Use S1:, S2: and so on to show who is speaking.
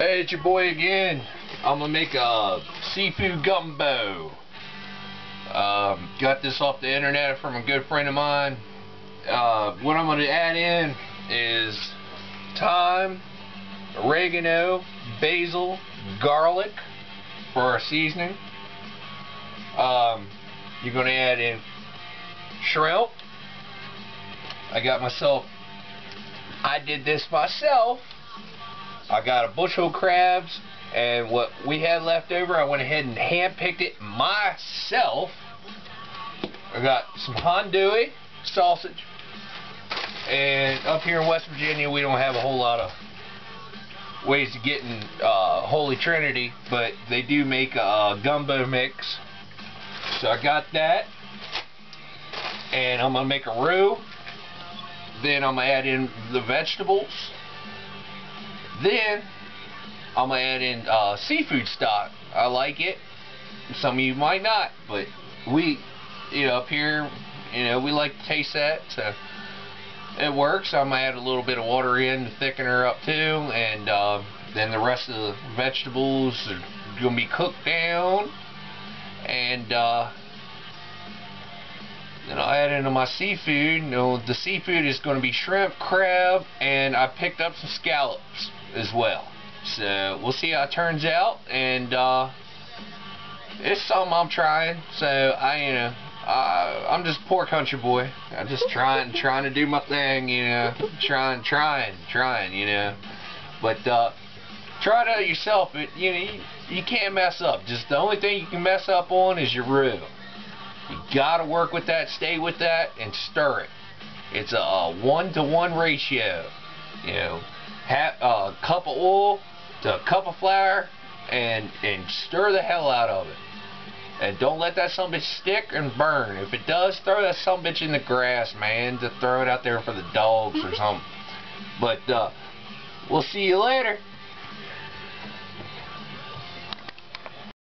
S1: Hey, it's your boy again. I'm gonna make a seafood gumbo. Um, got this off the internet from a good friend of mine. Uh, what I'm gonna add in is thyme, oregano, basil, garlic for our seasoning. Um, you're gonna add in shrimp. I got myself. I did this myself. I got a bushel of crabs and what we had left over I went ahead and hand picked it myself. I got some andouille sausage and up here in West Virginia we don't have a whole lot of ways to get in uh, Holy Trinity but they do make a gumbo mix. So I got that and I'm gonna make a roux. Then I'm gonna add in the vegetables then I'm gonna add in uh, seafood stock. I like it. Some of you might not, but we, you know, up here, you know, we like to taste that, so it works. I'm gonna add a little bit of water in to thicken her up too, and uh, then the rest of the vegetables are gonna be cooked down, and uh, then I'll add into my seafood. You know, the seafood is going to be shrimp, crab, and I picked up some scallops as well. So we'll see how it turns out, and uh, it's something I'm trying. So I, you know, uh, I'm just poor country boy. I'm just trying, trying to do my thing, you know, trying, trying, trying, you know. But uh, try it out yourself. It, you know, you, you can't mess up. Just the only thing you can mess up on is your roux. You gotta work with that, stay with that, and stir it. It's a, a one to one ratio. You know, half a uh, cup of oil to a cup of flour and and stir the hell out of it. And don't let that some bitch stick and burn. If it does, throw that some bitch in the grass, man. To throw it out there for the dogs or something. But uh, we'll see you later.